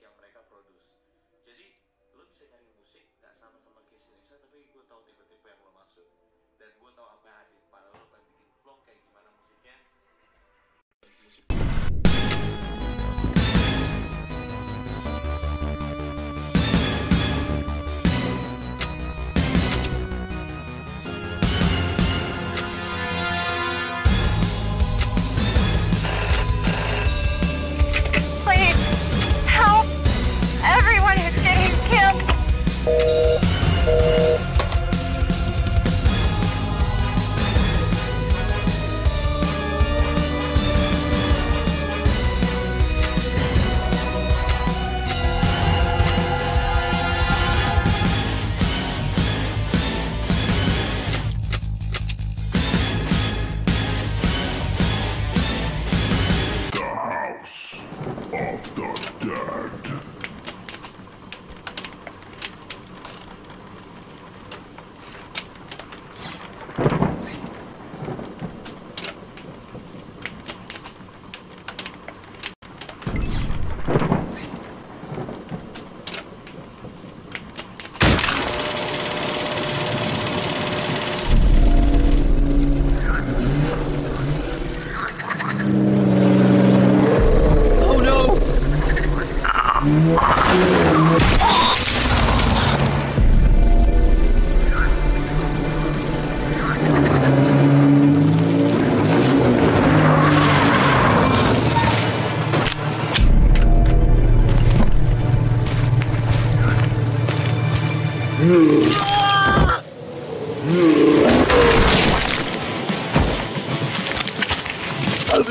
yang mereka produce. Jadi lo bisa musik nggak sama sama Casey Neistat, tapi gue tahu tipe-tipe yang lo maksud. Dan gue tahu apa yang ada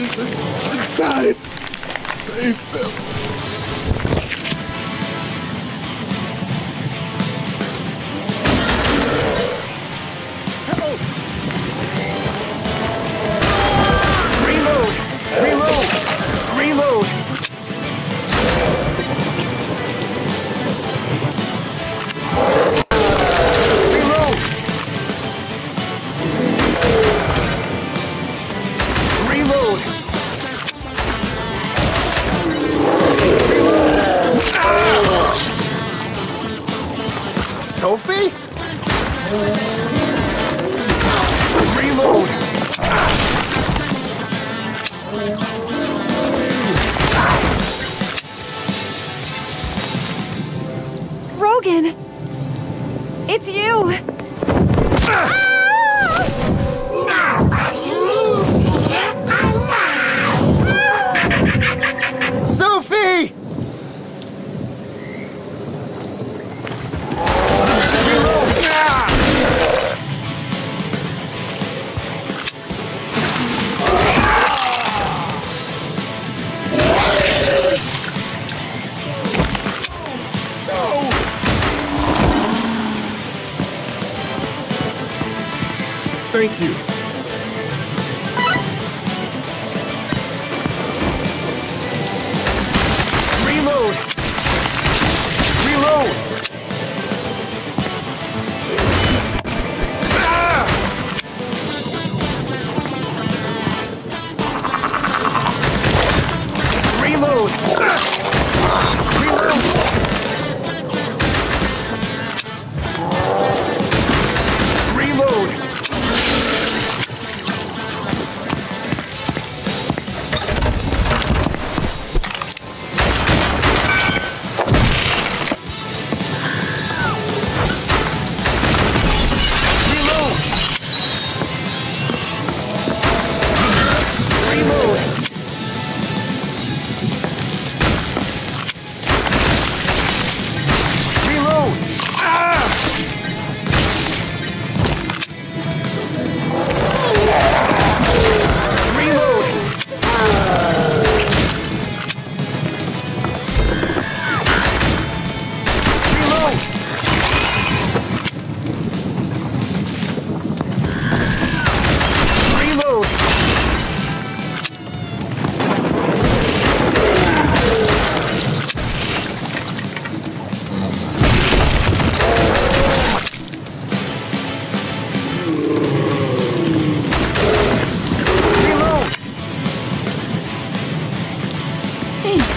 Is inside. Save them.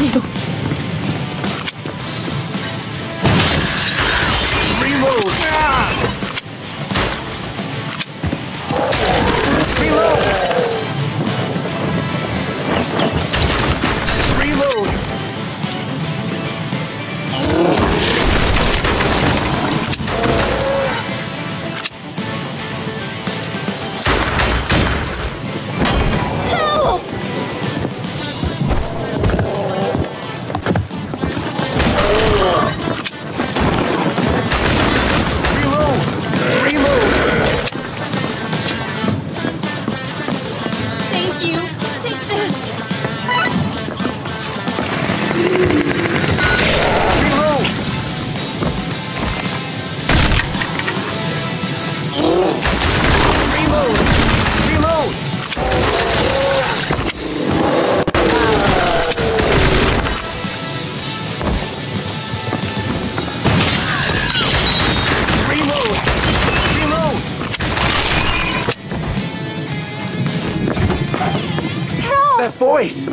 Needle. choice.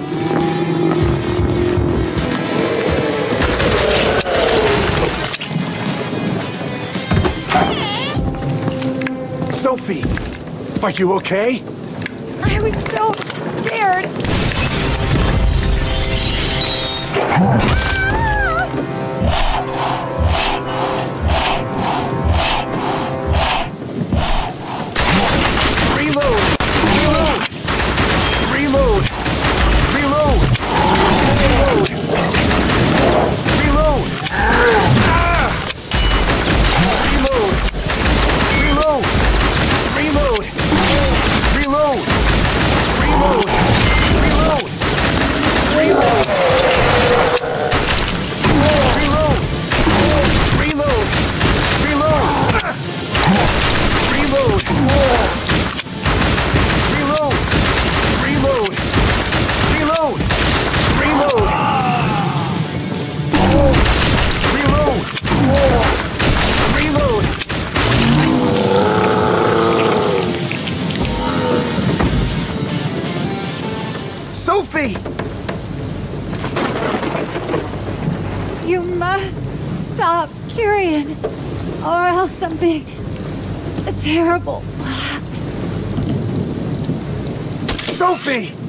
Sophie, are you okay? I was so scared. stop, Curien, or else something terrible. Sophie!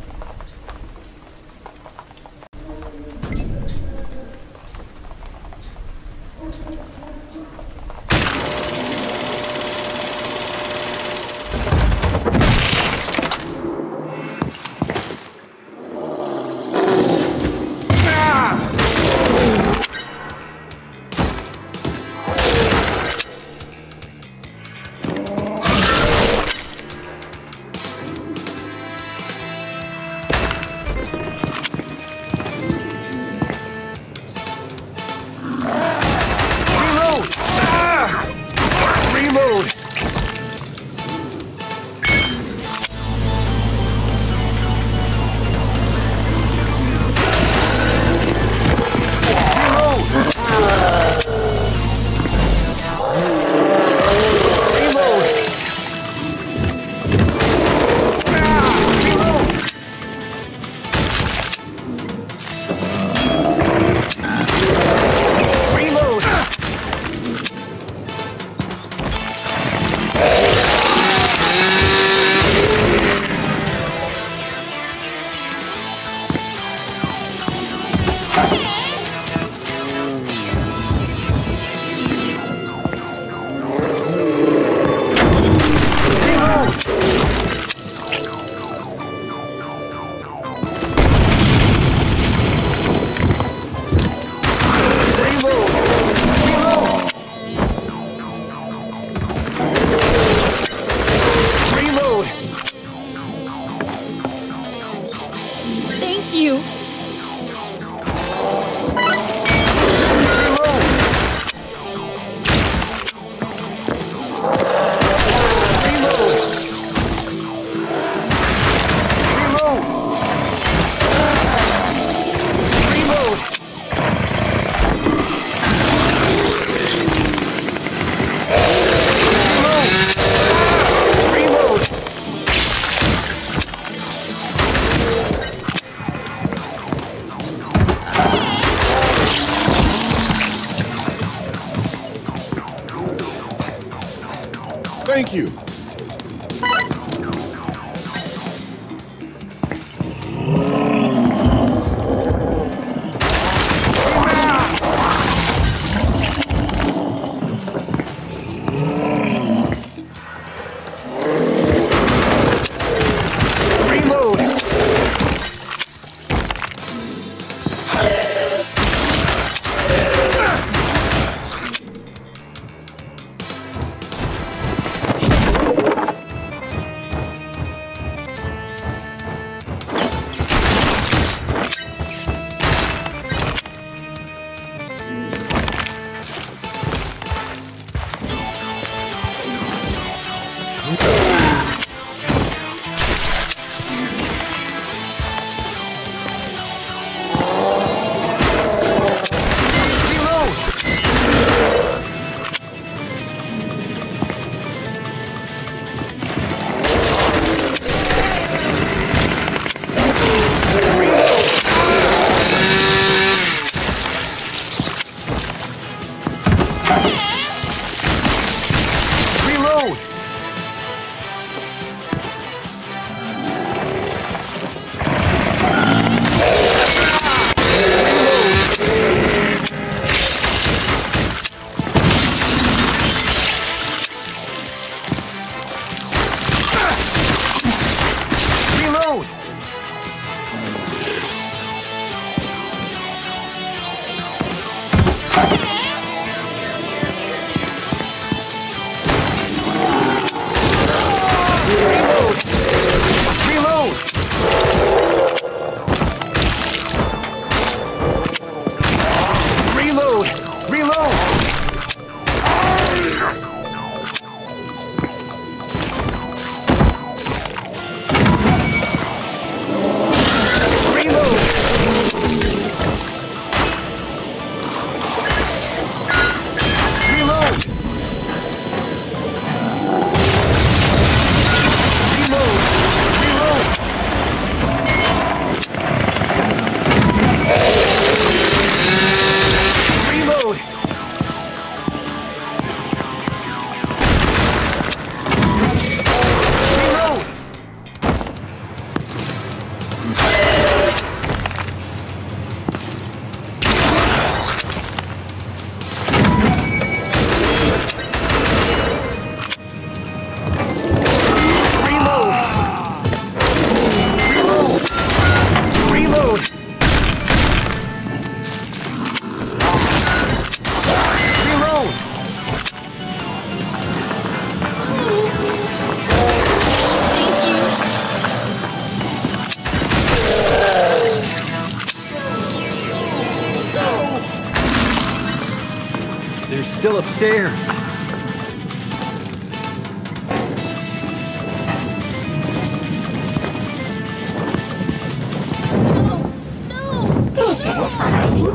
far as you.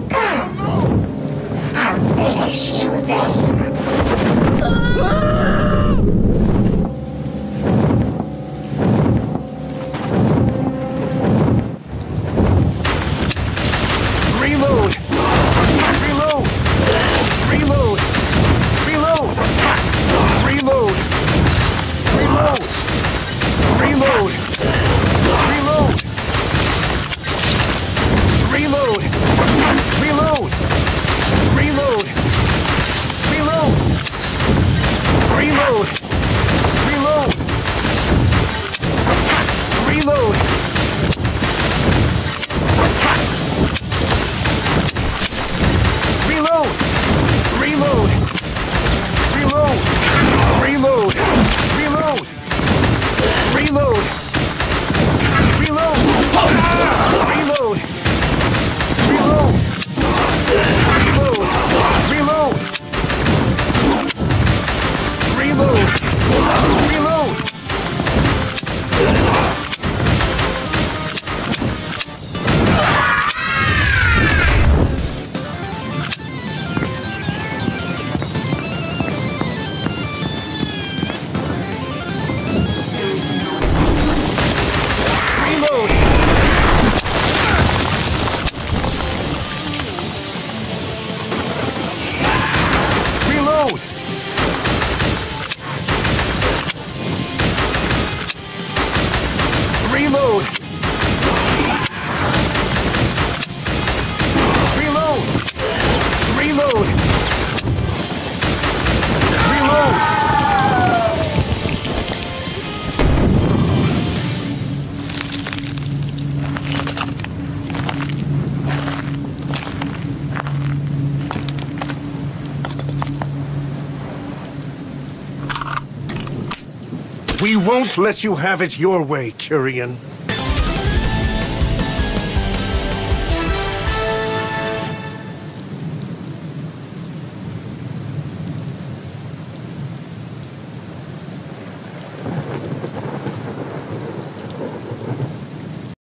I'll finish you there. Won't let you have it your way, Curien.